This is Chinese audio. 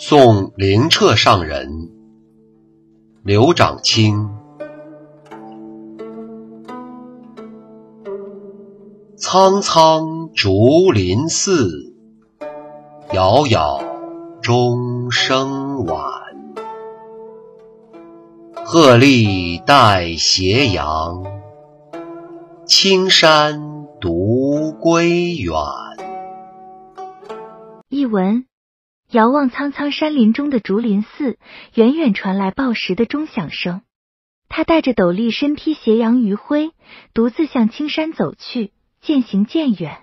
送灵澈上人，刘长卿。苍苍竹林寺，杳杳钟声晚。鹤唳带斜阳，青山独归远。译文：遥望苍苍山林中的竹林寺，远远传来报时的钟响声。他带着斗笠，身披斜阳余晖，独自向青山走去，渐行渐远。